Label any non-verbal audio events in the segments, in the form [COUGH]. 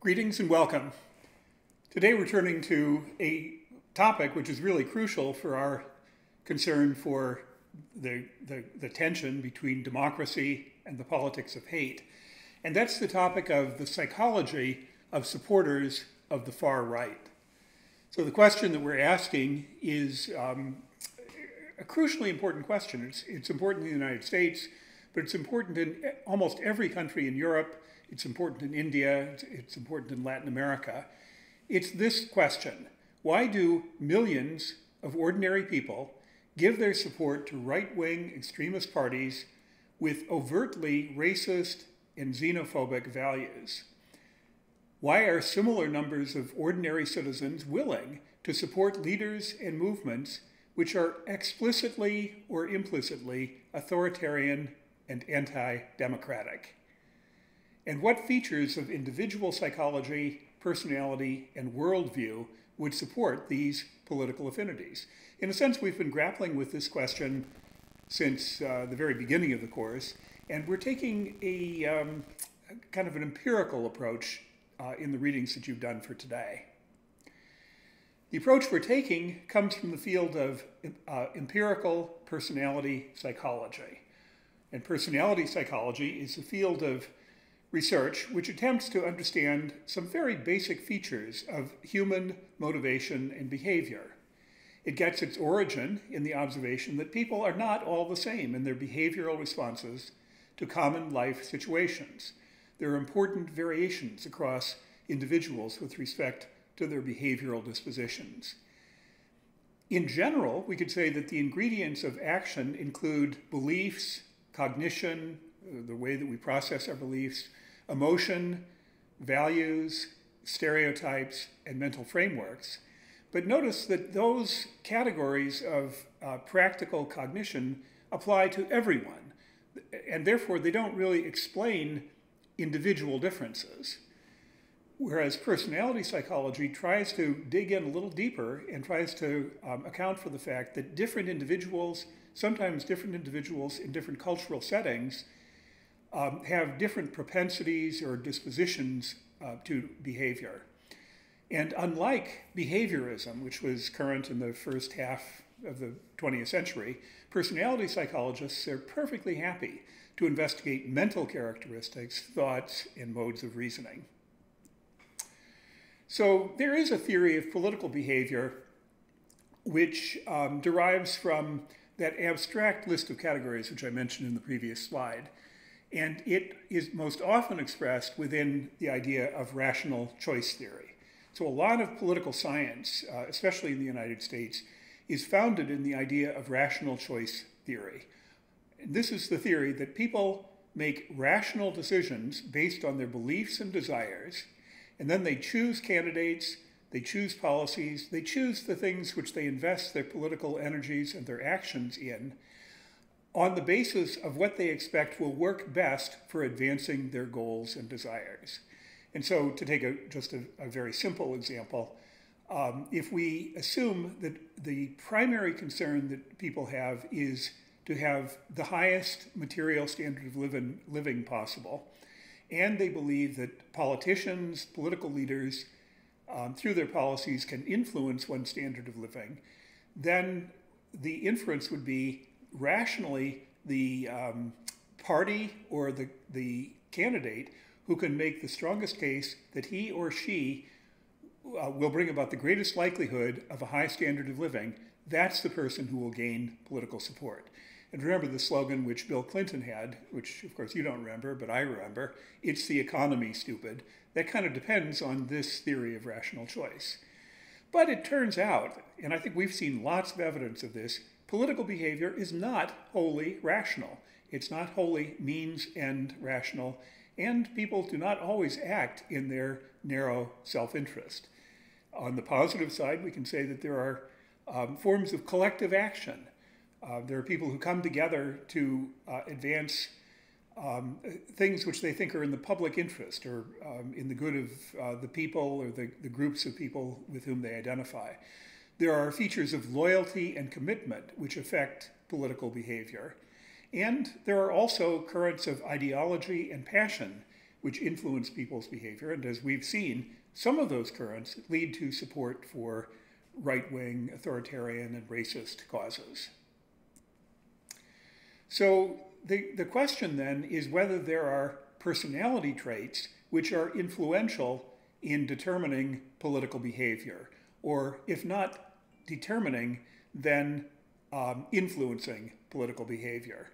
Greetings and welcome. Today we're turning to a topic which is really crucial for our concern for the, the, the, tension between democracy and the politics of hate. And that's the topic of the psychology of supporters of the far right. So the question that we're asking is um, a crucially important question. It's, it's important in the United States, but it's important in almost every country in Europe it's important in India, it's, important in Latin America. It's this question why do millions of ordinary people give their support to right wing extremist parties with overtly racist and xenophobic values? Why are similar numbers of ordinary citizens willing to support leaders and movements which are explicitly or implicitly authoritarian and anti democratic? And what features of individual psychology, personality, and worldview would support these political affinities. In a sense, we've been grappling with this question since uh, the very beginning of the course, and we're taking a um, kind of an empirical approach uh, in the readings that you've done for today. The approach we're taking comes from the field of uh, empirical personality psychology. And personality psychology is a field of research which attempts to understand some very basic features of human motivation and behavior. It gets its origin in the observation that people are not all the same in their behavioral responses to common life situations. There are important variations across individuals with respect to their behavioral dispositions. In general, we could say that the ingredients of action include beliefs, cognition, uh, the way that we process our beliefs, emotion, values, stereotypes, and mental frameworks. But notice that those categories of uh, practical cognition apply to everyone, and therefore they don't really explain individual differences. Whereas personality psychology tries to dig in a little deeper and tries to um, account for the fact that different individuals, sometimes different individuals in different cultural settings, um, have different propensities or dispositions uh, to behavior. And unlike behaviorism, which was current in the first half of the 20th century, personality psychologists are perfectly happy to investigate mental characteristics, thoughts, and modes of reasoning. So there is a theory of political behavior which um, derives from that abstract list of categories which I mentioned in the previous slide. And it is most often expressed within the idea of rational choice theory. So, a lot of political science, uh, especially in the United States, is founded in the idea of rational choice theory. And this is the theory that people make rational decisions based on their beliefs and desires, and then they choose candidates, they choose policies, they choose the things which they invest their political energies and their actions in on the basis of what they expect will work best for advancing their goals and desires. And so, to take a, just a, a very simple example, um, if we assume that the primary concern that people have is to have the highest material standard of living, living possible, and they believe that politicians, political leaders, um, through their policies can influence one standard of living, then the inference would be rationally the um, party or the, the candidate who can make the strongest case that he or she uh, will bring about the greatest likelihood of a high standard of living, that's the person who will gain political support. And remember the slogan which Bill Clinton had, which of course you don't remember, but I remember it's the economy, stupid. That kind of depends on this theory of rational choice. But it turns out, and I think we've seen lots of evidence of this, political behavior is not wholly rational. It's not wholly means end rational, and people do not always act in their narrow self interest. On the positive side, we can say that there are um, forms of collective action. Uh, there are people who come together to uh, advance um, things which they think are in the public interest or um, in the good of uh, the people or the, the groups of people with whom they identify. There are features of loyalty and commitment which affect political behavior. And there are also currents of ideology and passion which influence people's behavior. And as we've seen, some of those currents lead to support for right wing, authoritarian, and racist causes. So the, the question then is whether there are personality traits which are influential in determining political behavior, or if not determining, then um, influencing political behavior.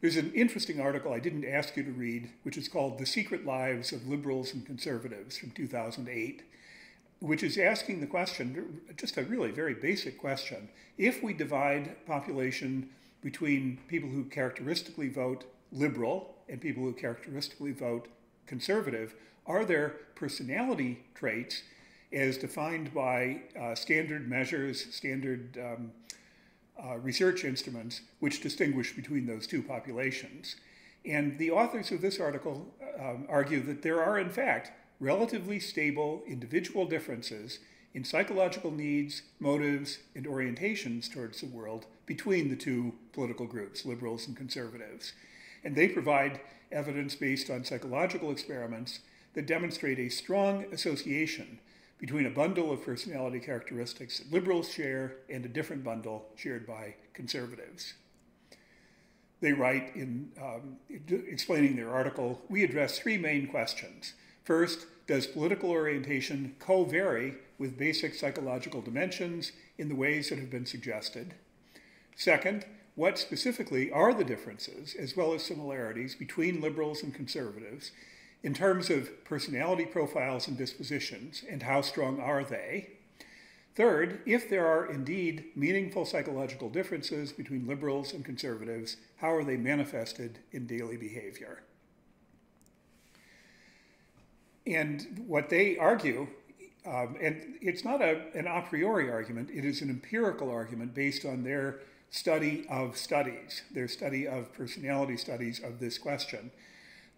There's an interesting article I didn't ask you to read, which is called The Secret Lives of Liberals and Conservatives from 2008, which is asking the question, just a really very basic question. If we divide population between people who characteristically vote liberal and people who characteristically vote conservative, are there personality traits as defined by uh, standard measures, standard um, uh, research instruments, which distinguish between those two populations? And the authors of this article um, argue that there are, in fact, relatively stable individual differences in psychological needs, motives, and orientations towards the world between the two political groups, liberals and conservatives. And they provide evidence based on psychological experiments that demonstrate a strong association between a bundle of personality characteristics that liberals share and a different bundle shared by conservatives. They write in um, explaining their article, we address three main questions. First, does political orientation co-vary with basic psychological dimensions in the ways that have been suggested? Second, what specifically are the differences as well as similarities between liberals and conservatives in terms of personality profiles and dispositions, and how strong are they? Third, if there are indeed meaningful psychological differences between liberals and conservatives, how are they manifested in daily behavior? And what they argue, um, and it's not a, an a priori argument, it is an empirical argument based on their study of studies, their study of personality studies of this question.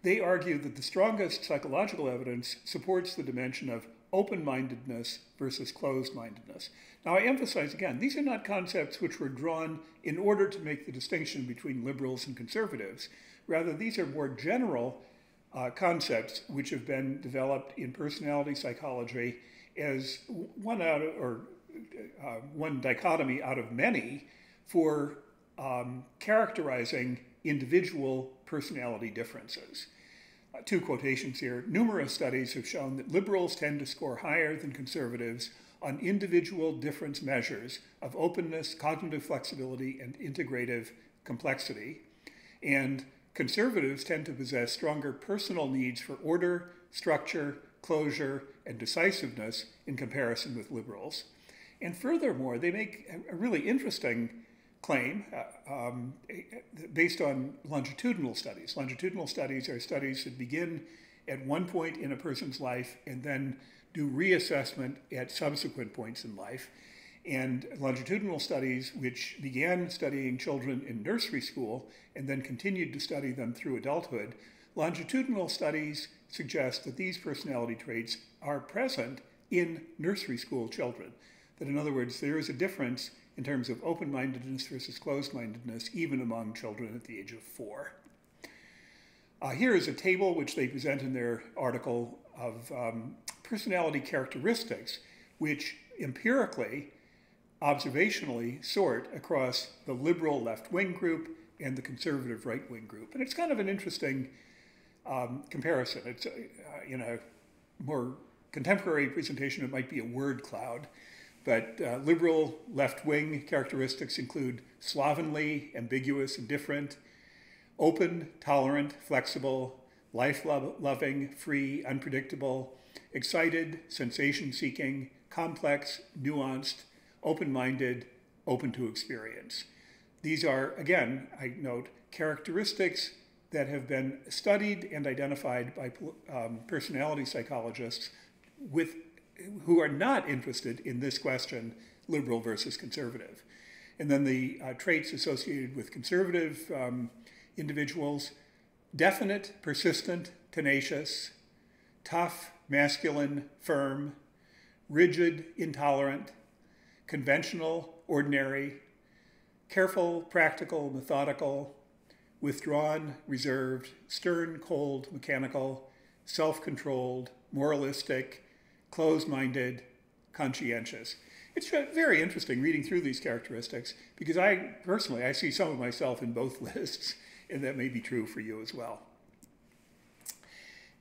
They argue that the strongest psychological evidence supports the dimension of open mindedness versus closed mindedness. Now, I emphasize again, these are not concepts which were drawn in order to make the distinction between liberals and conservatives. Rather, these are more general uh, concepts which have been developed in personality psychology as one out of, or uh, one dichotomy out of many for um, characterizing individual personality differences. Two quotations here. Numerous studies have shown that liberals tend to score higher than conservatives on individual difference measures of openness, cognitive flexibility, and integrative complexity. And Conservatives tend to possess stronger personal needs for order, structure, closure, and decisiveness in comparison with liberals. And furthermore, they make a really interesting claim uh, um, based on longitudinal studies. Longitudinal studies are studies that begin at one point in a person's life and then do reassessment at subsequent points in life. And longitudinal studies, which began studying children in nursery school and then continued to study them through adulthood, longitudinal studies suggest that these personality traits are present in nursery school children. That, in other words, there is a difference in terms of open mindedness versus closed mindedness, even among children at the age of four. Uh, here is a table which they present in their article of um, personality characteristics, which empirically observationally sort across the liberal left wing group and the conservative right wing group. And it's kind of an interesting um, comparison. It's, uh, in a more contemporary presentation, it might be a word cloud. But uh, liberal left wing characteristics include slovenly, ambiguous, indifferent, open, tolerant, flexible, life loving, free, unpredictable, excited, sensation seeking, complex, nuanced, open minded, open to experience. These are, again, I note, characteristics that have been studied and identified by um, personality psychologists with, who are not interested in this question liberal versus conservative. And then the uh, traits associated with conservative um, individuals definite, persistent, tenacious, tough, masculine, firm, rigid, intolerant, conventional, ordinary, careful, practical, methodical, withdrawn, reserved, stern, cold, mechanical, self controlled, moralistic, closed minded, conscientious. It's very interesting reading through these characteristics because I personally I see some of myself in both [LAUGHS] lists, and that may be true for you as well.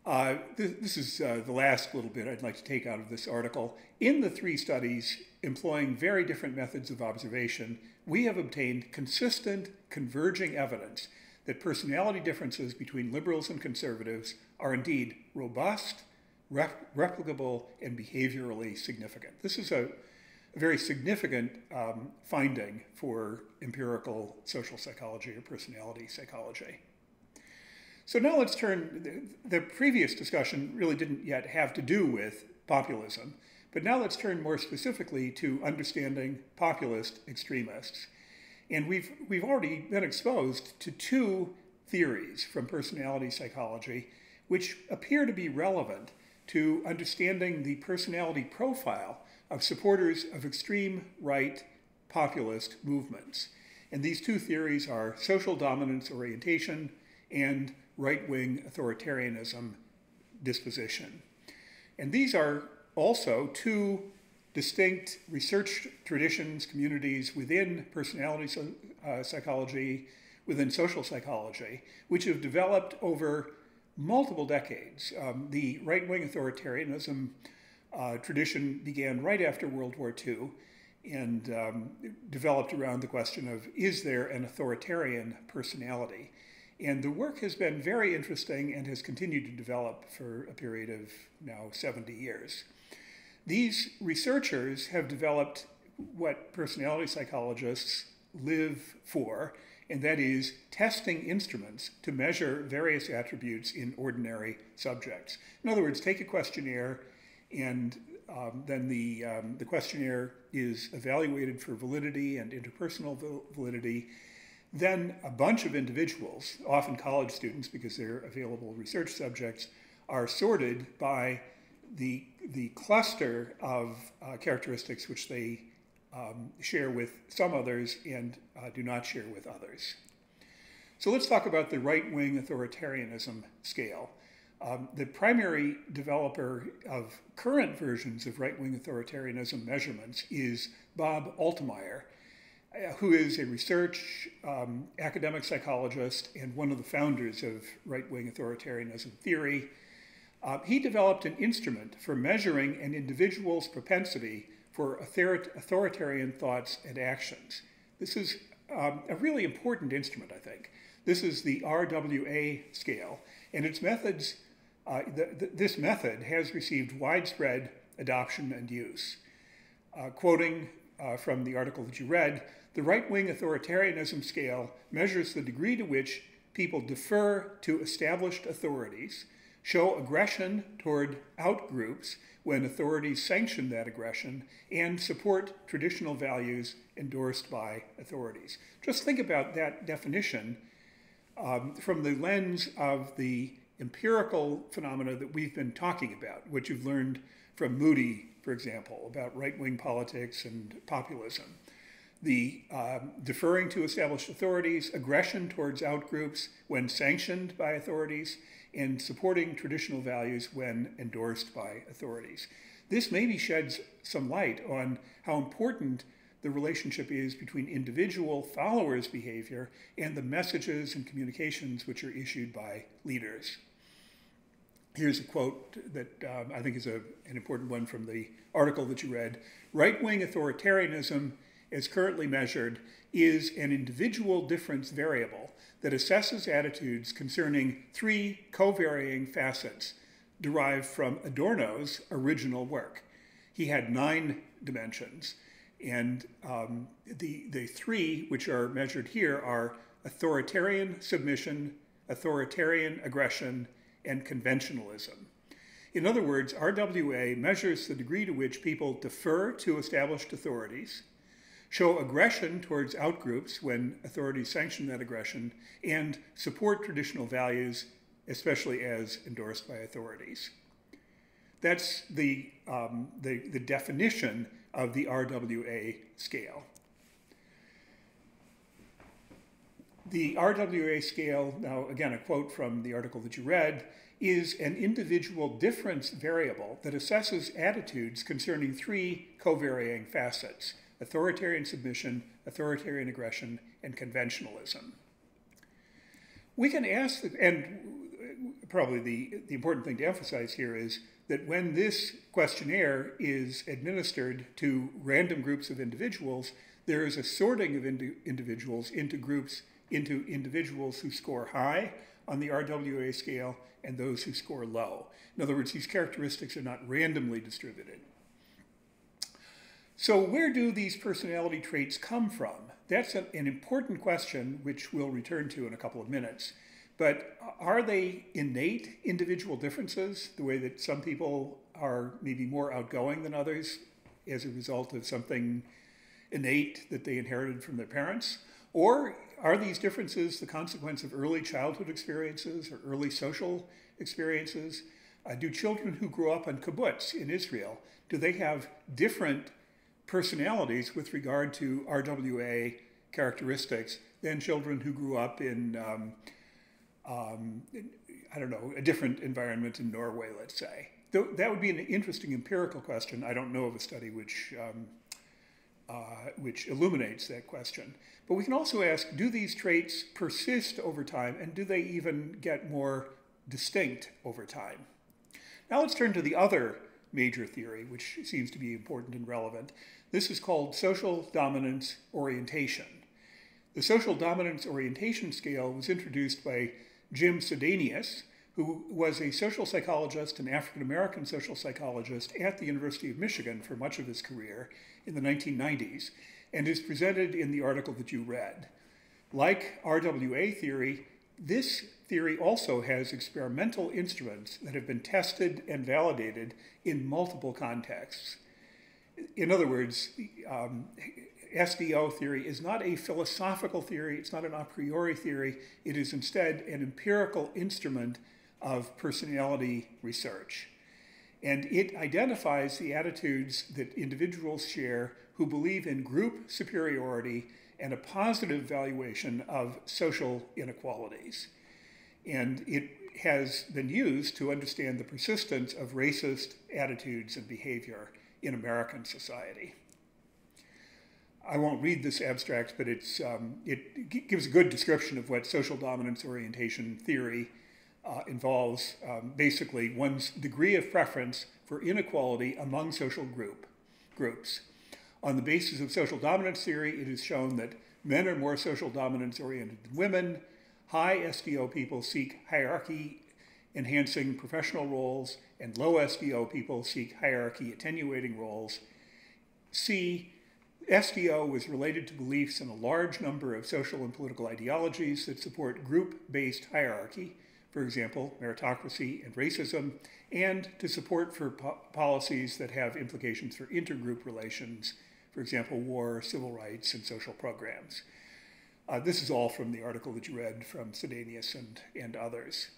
Uh, this, this, is uh, the last little bit I'd like to take out of this article. In the three studies employing very different methods of observation, we have obtained consistent, converging evidence that personality differences between liberals and conservatives are indeed robust, rep replicable, and behaviorally significant. This is a, a very significant um, finding for empirical social psychology or personality psychology. So now let's turn, the, the previous discussion really didn't yet have to do with populism, but now let's turn more specifically to understanding populist extremists. And we've, we've already been exposed to two theories from personality psychology which appear to be relevant to understanding the personality profile of supporters of extreme right populist movements. And these two theories are social dominance orientation and right wing authoritarianism disposition. And these are also two distinct research traditions, communities within personality uh, psychology, within social psychology, which have developed over multiple decades. Um, the right wing authoritarianism uh, tradition began right after World War II and um, developed around the question of is there an authoritarian personality? And the work has been very interesting and has continued to develop for a period of now 70 years. These researchers have developed what personality psychologists live for, and that is testing instruments to measure various attributes in ordinary subjects. In other words, take a questionnaire, and um, then the, um, the questionnaire is evaluated for validity and interpersonal validity, then a bunch of individuals, often college students because they're available research subjects, are sorted by the, the cluster of uh, characteristics which they um, share with some others and uh, do not share with others. So let's talk about the right wing authoritarianism scale. Um, the primary developer of current versions of right wing authoritarianism measurements is Bob Altemeyer, uh, who is a research um, academic psychologist and one of the founders of right wing authoritarianism theory. Uh, he developed an instrument for measuring an individual's propensity for authoritarian thoughts and actions. This is um, a really important instrument, I think. This is the RWA scale, and its methods, uh, the, the, this method has received widespread adoption and use. Uh, quoting uh, from the article that you read, the right wing authoritarianism scale measures the degree to which people defer to established authorities, show aggression toward outgroups when authorities sanction that aggression, and support traditional values endorsed by authorities. Just think about that definition um, from the lens of the empirical phenomena that we've been talking about, which you've learned from Mudde, for example, about right wing politics and populism the um, deferring to established authorities, aggression towards outgroups when sanctioned by authorities, and supporting traditional values when endorsed by authorities. This maybe sheds some light on how important the relationship is between individual followers' behavior and the messages and communications which are issued by leaders. Here's a quote that um, I think is a, an important one from the article that you read. Right wing authoritarianism as currently measured, is an individual difference variable that assesses attitudes concerning three co-varying facets derived from Adorno's original work. He had nine dimensions, and um, the, the three which are measured here are authoritarian submission, authoritarian aggression, and conventionalism. In other words, RWA measures the degree to which people defer to established authorities, show aggression towards outgroups when authorities sanction that aggression, and support traditional values, especially as endorsed by authorities. That's the, um, the, the definition of the RWA scale. The RWA scale, now again, a quote from the article that you read, is an individual difference variable that assesses attitudes concerning three co-varying facets, authoritarian submission, authoritarian aggression, and conventionalism. We can ask, and probably the, the important thing to emphasize here is that when this questionnaire is administered to random groups of individuals, there is a sorting of indi individuals into groups, into individuals who score high on the RWA scale and those who score low. In other words, these characteristics are not randomly distributed. So where do these personality traits come from? That's an important question, which we'll return to in a couple of minutes. But are they innate individual differences, the way that some people are maybe more outgoing than others as a result of something innate that they inherited from their parents? Or are these differences the consequence of early childhood experiences or early social experiences? Uh, do children who grew up in kibbutz in Israel, do they have different personalities with regard to RWA characteristics than children who grew up in, um, um, I don't know, a different environment in Norway, let's say. Though that would be an interesting empirical question. I don't know of a study which, um, uh, which illuminates that question. But we can also ask, do these traits persist over time and do they even get more distinct over time? Now let's turn to the other major theory, which seems to be important and relevant. This is called social dominance orientation. The social dominance orientation scale was introduced by Jim Sidanius, who was a social psychologist and African American social psychologist at the University of Michigan for much of his career in the 1990s, and is presented in the article that you read. Like RWA theory, this theory also has experimental instruments that have been tested and validated in multiple contexts. In other words, um, SDO theory is not a philosophical theory, it's not an a priori theory, it is instead an empirical instrument of personality research. And it identifies the attitudes that individuals share who believe in group superiority and a positive valuation of social inequalities. And it has been used to understand the persistence of racist attitudes and behavior in American society. I won't read this abstract, but it's, um, it gives a good description of what social dominance orientation theory uh, involves. Um, basically, one's degree of preference for inequality among social group, groups. On the basis of social dominance theory, it is shown that men are more social dominance oriented than women. High SDO people seek hierarchy enhancing professional roles, and low SDO people seek hierarchy attenuating roles. C, SDO was related to beliefs in a large number of social and political ideologies that support group based hierarchy, for example, meritocracy and racism, and to support for po policies that have implications for intergroup relations, for example, war, civil rights, and social programs. Uh, this is all from the article that you read from Sidanius and, and others.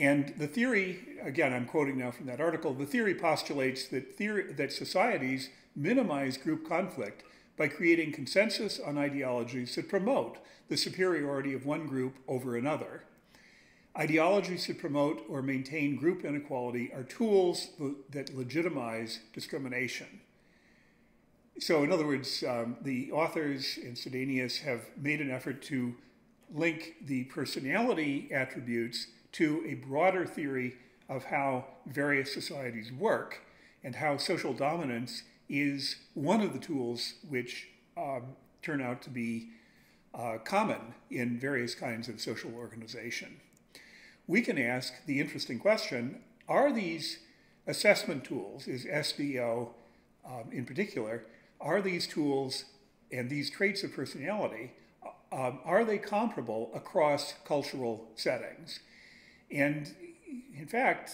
And the theory, again, I'm quoting now from that article, the theory postulates that, theory, that societies minimize group conflict by creating consensus on ideologies that promote the superiority of one group over another. Ideologies that promote or maintain group inequality are tools that legitimize discrimination. So, in other words, um, the authors in Sidanius have made an effort to link the personality attributes to a broader theory of how various societies work and how social dominance is one of the tools which um, turn out to be uh, common in various kinds of social organization. We can ask the interesting question, are these assessment tools, is SDO um, in particular, are these tools and these traits of personality, uh, um, are they comparable across cultural settings? And in fact,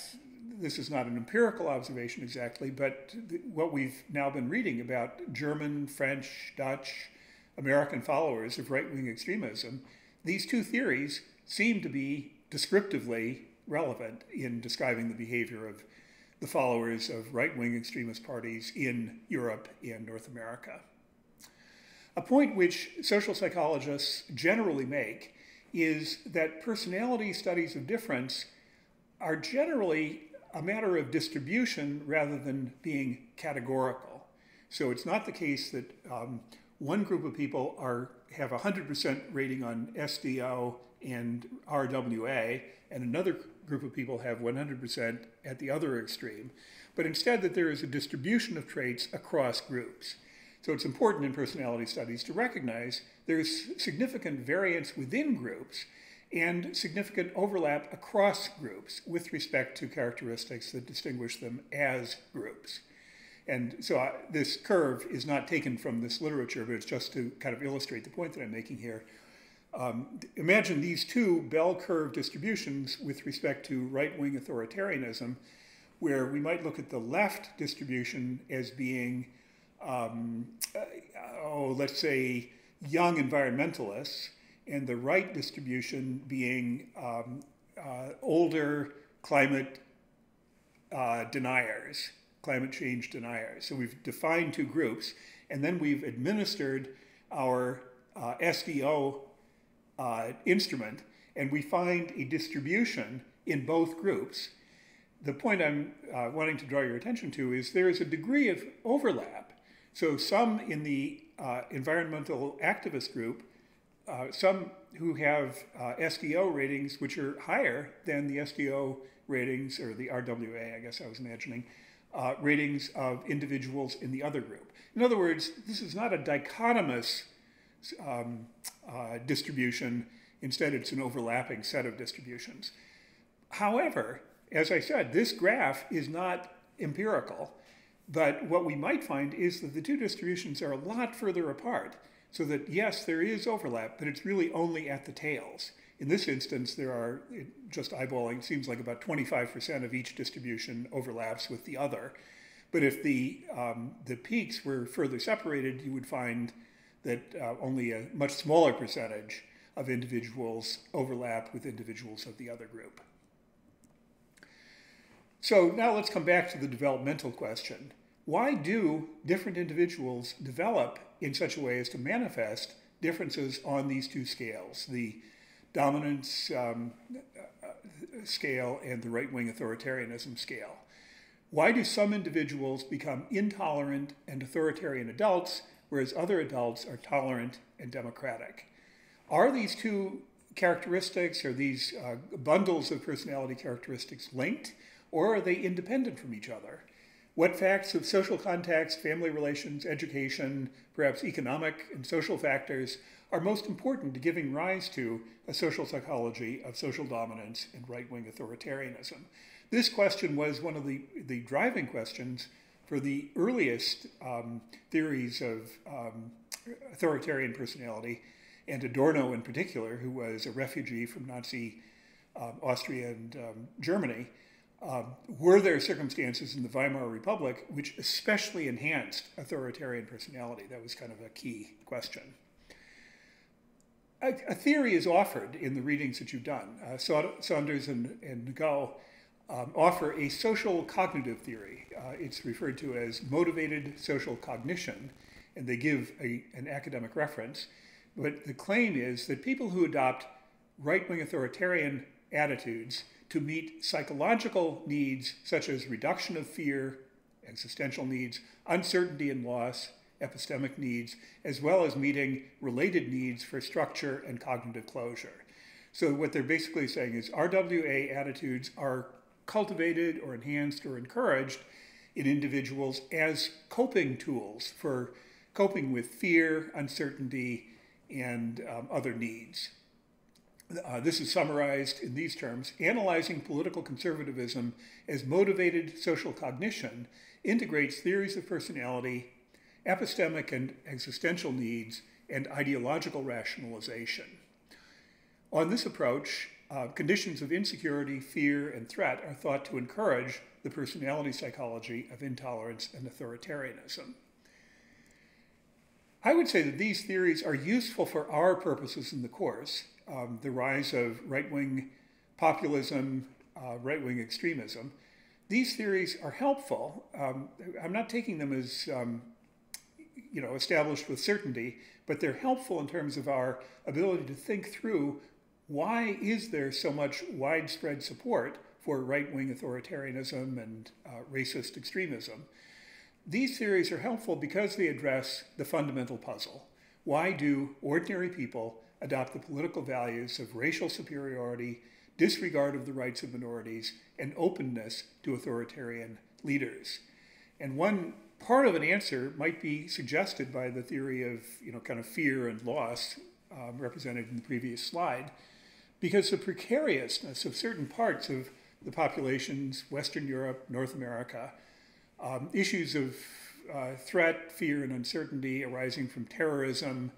this is not an empirical observation exactly, but what we've now been reading about German, French, Dutch, American followers of right wing extremism, these two theories seem to be descriptively relevant in describing the behavior of the followers of right wing extremist parties in Europe and North America. A point which social psychologists generally make is that personality studies of difference are generally a matter of distribution rather than being categorical. So it's not the case that um, one group of people are have a 100% rating on SDO and RWA, and another group of people have 100% at the other extreme, but instead that there is a distribution of traits across groups. So it's important in personality studies to recognize there's significant variance within groups and significant overlap across groups with respect to characteristics that distinguish them as groups. And so I, this curve is not taken from this literature, but it's just to kind of illustrate the point that I'm making here. Um, imagine these two bell curve distributions with respect to right wing authoritarianism, where we might look at the left distribution as being, um, uh, oh, let's say, young environmentalists, and the right distribution being um, uh, older climate uh, deniers climate change deniers. So we've defined two groups, and then we've administered our uh, SDO uh, instrument, and we find a distribution in both groups. The point I'm uh, wanting to draw your attention to is there is a degree of overlap. So some in the uh, environmental activist group, uh, some who have uh, SDO ratings which are higher than the SDO ratings, or the RWA, I guess I was imagining, uh, ratings of individuals in the other group. In other words, this is not a dichotomous um, uh, distribution. Instead, it's an overlapping set of distributions. However, as I said, this graph is not empirical, but what we might find is that the two distributions are a lot further apart, so that yes, there is overlap, but it's really only at the tails. In this instance, there are, just eyeballing, seems like about 25% of each distribution overlaps with the other. But if the, um, the peaks were further separated, you would find that uh, only a much smaller percentage of individuals overlap with individuals of the other group. So now let's come back to the developmental question. Why do different individuals develop in such a way as to manifest differences on these two scales, the dominance um, scale and the right wing authoritarianism scale. Why do some individuals become intolerant and authoritarian adults, whereas other adults are tolerant and democratic? Are these two characteristics or these uh, bundles of personality characteristics linked, or are they independent from each other? What facts of social context, family relations, education, perhaps economic and social factors are most important to giving rise to a social psychology of social dominance and right wing authoritarianism? This question was one of the, the driving questions for the earliest um, theories of um, authoritarian personality, and Adorno in particular, who was a refugee from Nazi um, Austria and um, Germany. Um, were there circumstances in the Weimar Republic which especially enhanced authoritarian personality? That was kind of a key question. A, a theory is offered in the readings that you've done. Uh, Saunders and, and um, offer a social cognitive theory. Uh, it's referred to as motivated social cognition, and they give a, an academic reference. But the claim is that people who adopt right wing authoritarian attitudes to meet psychological needs such as reduction of fear, existential needs, uncertainty and loss, epistemic needs, as well as meeting related needs for structure and cognitive closure. So what they're basically saying is RWA attitudes are cultivated or enhanced or encouraged in individuals as coping tools for coping with fear, uncertainty, and um, other needs. Uh, this is summarized in these terms analyzing political conservatism as motivated social cognition integrates theories of personality, epistemic and existential needs, and ideological rationalization. On this approach, uh, conditions of insecurity, fear, and threat are thought to encourage the personality psychology of intolerance and authoritarianism. I would say that these theories are useful for our purposes in the course, um, the rise of right wing populism, uh, right wing extremism. These theories are helpful. Um, I'm not taking them as um, you know, established with certainty, but they're helpful in terms of our ability to think through why is there so much widespread support for right-wing authoritarianism and uh, racist extremism. These theories are helpful because they address the fundamental puzzle. Why do ordinary people adopt the political values of racial superiority, disregard of the rights of minorities, and openness to authoritarian leaders? And one part of an answer might be suggested by the theory of, you know, kind of fear and loss um, represented in the previous slide, because the precariousness of certain parts of the populations, Western Europe, North America, um, issues of uh, threat, fear, and uncertainty arising from terrorism,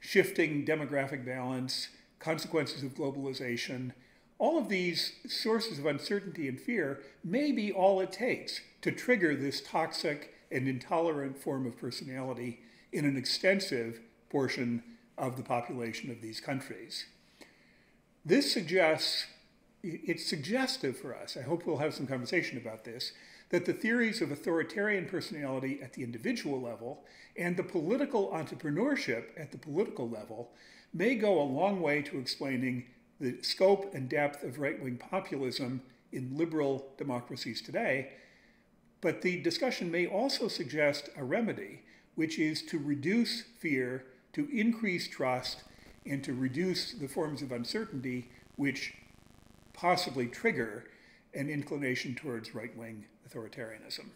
shifting demographic balance, consequences of globalization, all of these sources of uncertainty and fear may be all it takes to trigger this toxic and intolerant form of personality in an extensive portion of the population of these countries. This suggests, it's suggestive for us, I hope we'll have some conversation about this, that the theories of authoritarian personality at the individual level and the political entrepreneurship at the political level may go a long way to explaining the scope and depth of right wing populism in liberal democracies today. But the discussion may also suggest a remedy, which is to reduce fear, to increase trust, and to reduce the forms of uncertainty which possibly trigger an inclination towards right wing authoritarianism.